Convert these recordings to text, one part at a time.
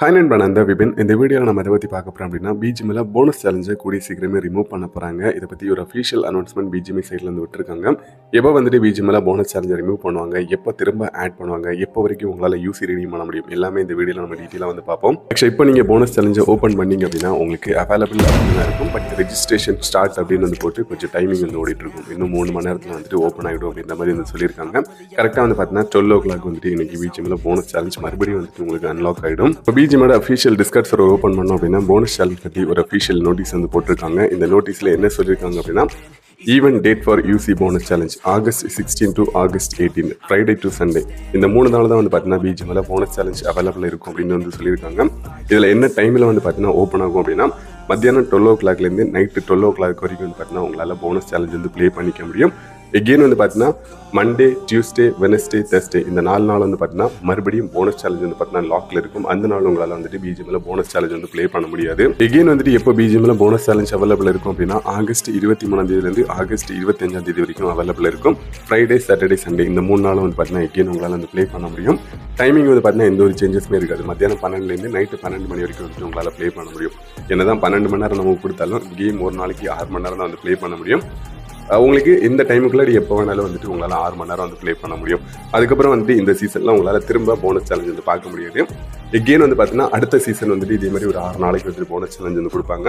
Hi நண்பா நான் தான் விபின். இந்த வீடியோவில் நம்ம எதை பற்றி பார்க்க போகிறோம் அப்படின்னா பிஜிமில் போனஸ் சேலஞ்சை கூடிய சீக்கிரமே ரிமூவ் பண்ண போகிறாங்க இதை பற்றி ஒரு அஃபீஷியல் அனௌன்ஸ்மெண்ட் பிஜிமி சைட்லேருந்து விட்டுருக்காங்க. எப்போ வந்துட்டு பிஜிமில் போனஸ் சேலஞ்சை ரிமூவ் பண்ணுவாங்க? எப்போ திரும்ப ஆட் பண்ணுவாங்க? எப்போ வரைக்கும் உங்களால் யூசி ரெடி பண்ண முடியும்? எல்லாமே இந்த வீடியோவில் நம்ம டீட்டெயிலாக வந்து பார்ப்போம். ஆக்சுவலி இப்போ நீங்கள் போனஸ் சேலஞ்சை ஓப்பன் பண்ணீங்க அப்படின்னா உங்களுக்கு அவைலபிள் அப்படின்னு இருக்கும். பட் ரெஜிஸ்ட்ரேஷன் ஸ்டார்ட் அப்படின்னு வந்து போட்டு கொஞ்சம் டைமிங் வந்து ஓடிட்டுருக்கும் இன்னும் மூணு மணி நேரத்தில் வந்துட்டு ஓப்பன் ஆகிடும் அப்படின்ற மாதிரி வந்து சொல்லியிருக்காங்க. கரெக்டாக வந்து பார்த்தீங்கன்னா டுவெல் ஓ கிளாக் வந்துட்டு இன்றைக்கி பிஜிமில் போனஸ் சேலஞ்ச் மறுபடியும் வந்துட்டு உங்களுக்கு அன்லாக் ஆகிடும் இப்போ பிஜிஎமோட அஃபீஷியல் டிஸ்கட் சர்வர் ஓப்பன் பண்ணோம் அப்படின்னா போனஸ் சேலஞ்ச் பற்றி ஒரு அஃபீஷியல் நோட்டீஸ் வந்து போட்டிருக்காங்க. இந்த நோட்டீஸில் என்ன சொல்லியிருக்காங்க அப்படின்னா even date for UC bonus challenge August sixteen to August eighteen Friday to Sunday இந்த மூணு நாள் தான் வந்து பார்த்தீங்கன்னா பிஜிஎம்ல போனஸ் சேலஞ்ச் அவைலபிள் இருக்கும் அப்படின்னு வந்து சொல்லியிருக்காங்க. இதில் என்ன டைமில் வந்து பார்த்தீங்கன்னா ஓப்பன் ஆகும் அப்படின்னா மத்தியானம் டுவெல் ஓ கிளாக்லேருந்து நைட்டு டுவெல் ஓ கிளாக் வரைக்கும் வந்து பார்த்தீங்கன்னா உங்களால் போனஸ் சேலஞ்ச் வந்து ப்ளே பண்ணிக்க முடியும். எகெயின் வந்து பார்த்தீங்கன்னா மண்டே டியூஸ்டே வெனஸ்டே தேர்ஸ்டே இந்த நாலு நாள் வந்து பார்த்தீங்கன்னா மறுபடியும் போனஸ் சேலஞ்ச் வந்து பார்த்தீங்கன்னா லாக்ல இருக்கும். அந்த நாள் உங்களால் வந்துட்டு பிஜிஎம்ல போனஸ் சேலஞ்ச் வந்து ப்ளே பண்ண முடியாது. எகெயின் வந்துட்டு எப்போ பிஜிஎம்ல போனஸ் சேலஞ்ச் அவைலபிள் இருக்கும் அப்படின்னா ஆகஸ்ட் இருபத்தி மூணாம் தேதியிலேருந்து ஆகஸ்ட் இருபத்தஞ்சாம் தேதி வரைக்கும் அவைலபிள் இருக்கும். ஃப்ரைடே சாட்டர்டே சண்டே இந்த மூணு நாளும் வந்து பார்த்தீங்கன்னா எகெயின் உங்களால் வந்து ப்ளே பண்ண முடியும். டைமிங் வந்து பார்த்தீங்கன்னா எந்த ஒரு சேஞ்சஸுமே இருக்காது. மத்தியானம் பன்னெண்டுலேருந்து நைட்டு பன்னெண்டு மணி வரைக்கும் வந்துட்டு உங்களால் ப்ளே பண்ண முடியும். என்னதான் பன்னெண்டு மணி நேரம் நம்ம கொடுத்தாலும் கேம் ஒரு நாளைக்கு ஆறு மணி நேரம் தான் வந்து ப்ளே பண்ண முடியும். உங்களுக்கு இந்த டைமுக்குள்ளாடி எப்போ வேணாலும் வந்துட்டு உங்களால் ஆறு மணி நேரம் வந்து ப்ளே பண்ண முடியும். அதுக்கப்புறம் வந்துட்டு இந்த சீசன்லாம் உங்களால் திரும்ப போனஸ் சேலஞ்ச் வந்து பார்க்க முடியாது. எகெயின் வந்து பார்த்தீங்கன்னா அடுத்த சீசன் வந்துட்டு இதே மாதிரி ஒரு ஆறு நாளைக்கு வந்துட்டு போனஸ் சேலஞ்ச் வந்து கொடுப்பாங்க.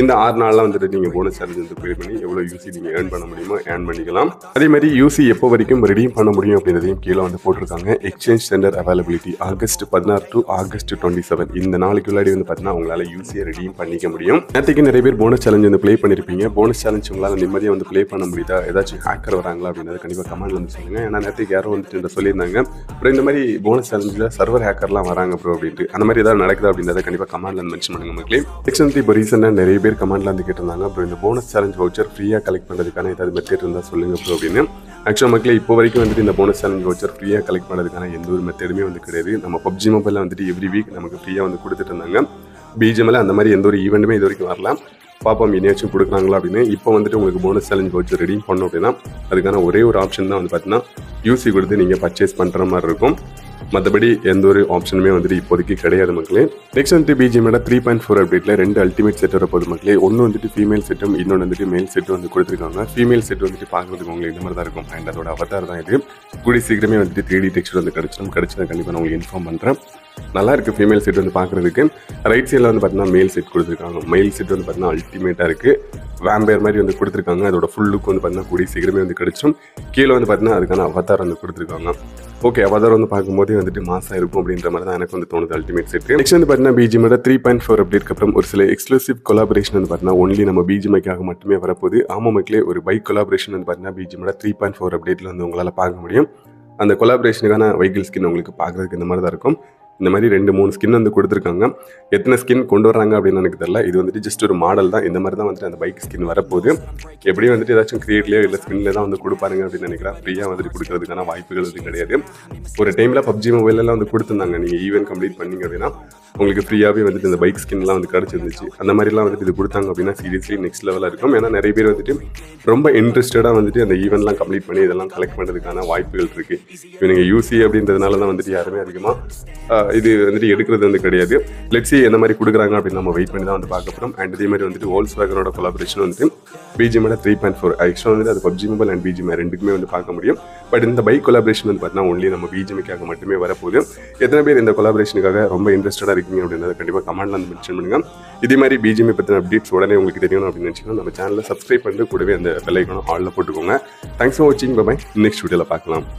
இந்த ஆறு நாள்லாம் வந்துட்டு நீங்கள் போனஸ் சேலஞ்ச் வந்து ப்ளே பண்ணி எவ்வளோ யூசி நீங்கள் ஏர்ன் பண்ண முடியுமோ ஏர்ன் பண்ணிக்கலாம். அதே மாதிரி யூசி எப்போ வரைக்கும் ரெடீம் பண்ண முடியும் அப்படின்றதையும் கீழே வந்து போட்டிருக்காங்க. எக்ஸ்சேஞ்ச் சென்டர் அவைலபிலிட்டி ஆகஸ்ட் பதினாறு டு ஆகஸ்ட் டுவெண்ட்டி செவன் இந்த நாளைக்கு முன்னாடி வந்து பார்த்தீங்கன்னா உங்களால் யூசியை ரெடீம் பண்ணிக்க முடியும். நேற்றுக்கு நிறைய பேர் போனஸ் சேலஞ்ச் வந்து ப்ளே பண்ணியிருப்பீங்க போனஸ் சேலஞ்ச் உங்களால் நிம்மதியாக வந்து ப்ளே பண்ண முடியுதா? ஏதாச்சும் ஹேக்கர் வராங்களா அப்படின்றத கண்டிப்பாக கமெண்ட்ல வந்து சொல்லுங்கள் ஏன்னா நேற்றுக்கு யாரும் வந்துட்டு சொல்லியிருந்தாங்க. அப்புறம் இந்த மாதிரி போனஸ் சேலஞ்சில் சர்வர் ஹேக்கர்லாம் வராங்க ப்ரோ அப்படின்ட்டு. அந்த மாதிரி ஏதாவது நடக்குது அப்படின்றத கண்டிப்பாக கமெண்ட்ல வந்து மென்ஷன் பண்ணுங்க மக்களே. நெக்ஸ்ட் வந்து இப்போ ரீசெண்டாக நிறைய பேர் கமெண்ட்ல வந்து கேட்டிருந்தாங்க அப்புறம் இந்த போனஸ் சேலஞ்ச் வவுச்சர் ஃப்ரீயாக கலெக்ட் பண்ணுறதுக்கான ஏதாவது மெத்தட் இருந்தால் சொல்லுங்க ப்ரோ அப்படின்னு. ஆக்சுவலாக மக்களே இப்போ வரைக்கும் வந்துட்டு இந்த போனஸ் சேலஞ்ச் வவுச்சர் ஃப்ரீயாக கலெக்ட் பண்ணுறதுக்கான எந்த ஒரு மெத்தடுமே வந்து கிடையாது. நம்ம பப்ஜி மொபைலில் வந்துட்டு எவ்ரி வீக் நமக்கு ஃப்ரீயாக வந்து கொடுத்துட்டு இருந்தாங்க. பிஜிஎம்ல அந்த மாதிரி எந்த ஒரு ஈவெண்ட்டுமே இது வரைக்கும் வரலாம் பார்ப்போம் இனியாச்சும் கொடுக்குறாங்களா அப்படின்னு. இப்போ வந்துட்டு உங்களுக்கு போனஸ் சேலஞ்ச் வச்சு ரெடி பண்ணோம் அப்படின்னா அதுக்கான ஒரே ஒரு ஆப்ஷன் தான் வந்து பார்த்தீங்கன்னா யூசி கொடுத்து நீங்கள் பர்ச்சேஸ் பண்ணுற மாதிரி இருக்கும். மற்றபடி எந்த ஒரு ஆப்ஷனுமே வந்துட்டு இப்போதைக்கு கிடையாது மக்களே. நெக்ஸ்ட் வந்துட்டு பிஜிஎமோட த்ரீ பாயிண்ட் ஃபோர் அப்டேட்ல ரெண்டு அல்டிமேட் செட் வரப்போது மக்களே. ஒன்று வந்துட்டு ஃபீமேல் செட்டும் இன்னொன்று வந்துட்டு மேல் செட்டும் வந்து கொடுத்துருக்காங்க. ஃபீமேல் செட் வந்துட்டு பார்க்கறதுக்கு உங்களுக்கு இந்த மாதிரி தான் இருக்கும். அண்ட் அதோட அவதார் தான் இது. கூடி சீக்கிரமே வந்துட்டு த்ரீ டி டெக்ஸ்ட் வந்து கிடைச்சிடும். கிடைச்சா கண்டிப்பாக நான் உங்களுக்கு இன்ஃபார்ம் பண்ணுறேன் நல்லா இருக்குது ஃபீமேல் செட் வந்து பார்க்கறதுக்கு. ரைட் சைடில் வந்து பார்த்தீங்கன்னா மேல் செட் கொடுத்துருக்காங்க. மெயில் செட் வந்து பார்த்தீங்கன்னா அல்டிமேட்டாக இருக்குது வேம்பேர் மாதிரி வந்து கொடுத்துருக்காங்க. அதோட ஃபுல் லுக் வந்து பார்த்தீங்கன்னா கூடிய சீக்கிரமே வந்து கிடைச்சும் கீழே வந்து பார்த்தீங்கன்னா அதுக்கான அவதார் வந்து கொடுத்துருக்காங்க. ஓகே அவதார் வந்து பார்க்கும்போதே வந்துட்டு மாசா இருக்கும் அப்படின்ற மாதிரி தான் எனக்கு வந்து தோணுது அல்டிமேட் செட் நெக்ஸ்ட் வந்து பார்த்தீங்கன்னா பிஜிமோட த்ரீ பாயிண்ட் ஃபோர் அப்டேட்க்கு அப்புறம் ஒரு சில எக்ஸ்க்ளூசிவ் கொலாபரேஷன் வந்து பார்த்தீங்கன்னா ஒன்லி நம்ம பிஜிமைக்காக மட்டுமே வரப்போகுது. ஆமாம் மக்களே ஒரு பைக் கொலாபரேஷன் வந்து பார்த்தீங்கன்னா பிஜிமோட த்ரீ பாயிண்ட் ஃபோர் அப்டேட்டில் வந்து உங்களால் பார்க்க முடியும். அந்த கொலாபரேஷனுக்கான வெஹிக்கிள் ஸ்கின் உங்களுக்கு பார்க்குறதுக்கு இந்த மாதிரி தான் இருக்கும். இந்த மாதிரி ரெண்டு மூணு ஸ்கின் வந்து கொடுத்துருக்காங்க. எத்தனை ஸ்கின் கொண்டு வராங்க அப்படின்னு எனக்கு தெரியல. இது வந்துட்டு ஜஸ்ட் ஒரு மாடல் தான். இந்த மாதிரி தான் வந்துட்டு அந்த பைக் ஸ்கின் வரப்போகுது. எப்படியும் வந்துட்டு ஏதாச்சும் கிரியேட்லேயோ இல்லை ஸ்கின்லேயே தான் வந்து கொடுப்பாருங்க அப்படின்னு நினைக்கிறேன். ஃப்ரீயாக வந்துட்டு கொடுக்கறதுக்கான வாய்ப்புகள் எதுவும் கிடையாது. ஒரு டைமில் பப்ஜி மொபைலெல்லாம் வந்து கொடுத்துருந்தாங்க. நீங்கள் ஈவென்ட் கம்ப்ளீட் பண்ணீங்க அப்படின்னா உங்களுக்கு ஃப்ரீயாகவே வந்துட்டு இந்த பைக் ஸ்கின்லாம் வந்து கிடச்சிருந்துச்சு. அந்த மாதிரிலாம் வந்துட்டு இது கொடுத்தாங்க அப்படின்னா சீரியஸ்லி நெக்ஸ்ட் லெவலில் இருக்கும். ஏன்னா நிறைய பேர் வந்துட்டு ரொம்ப இன்ட்ரெஸ்டடாக வந்துட்டு அந்த ஈவெண்ட்லாம் கம்ப்ளீட் பண்ணி இதெல்லாம் கலெக்ட் பண்ணுறதுக்கான வாய்ப்புகள் இருக்குது இவங்க யூசி அப்படின்றதுனால தான் வந்துட்டு யாருமே அதிகமாக இது வந்துட்டு எடுக்கிறது வந்து கிடையாது. லெட்ஸி எந்த மாதிரி கொடுக்குறாங்க அப்படின்னு நம்ம வெயிட் பண்ணி தான் வந்து பார்க்க போகிறோம் அண்ட் இதே மாதிரி வந்துட்டு ஹோல்ஸ் வேகனோட கொலாபரேஷன் வந்துட்டு பிஜிஎமோட த்ரீ பாயிண்ட் ஃபோர் ஆக்சுவலாக வந்து அது பப்ஜி மொபைல் அண்ட் பிஜிஎம் ரெண்டுக்குமே வந்து பார்க்க முடியும். பட் இந்த பைக் கொலாபரேஷன் வந்து பார்த்தீங்கன்னா ஒன்லி நம்ம பிஜிஎம்க்காக மட்டுமே வரப்போகுது. எத்தனை பேர் இந்த கொலாபரேஷனுக்காக ரொம்ப இன்ட்ரெஸ்டடாக இருக்கீங்க அப்படின்றத கண்டிப்பாக கமெண்ட்ல வந்து மென்ஷன் பண்ணுங்க. இதே மாதிரி பிஜிஎம் பற்றின அப்டேட்ஸ் உடனே உங்களுக்கு தெரியணும் அப்படின்னு நினச்சிங்கன்னா நம்ம சேனலில் சப்ஸ்கிரைப் பண்ணிட்டு கூடவே அந்த பெல்லைக்கான ஆலில் போட்டுக்கோங்க. தேங்க்ஸ் ஃபார் வாட்சிங் பை நெக்ஸ்ட் வீடியோவில் பார்க்கலாம்.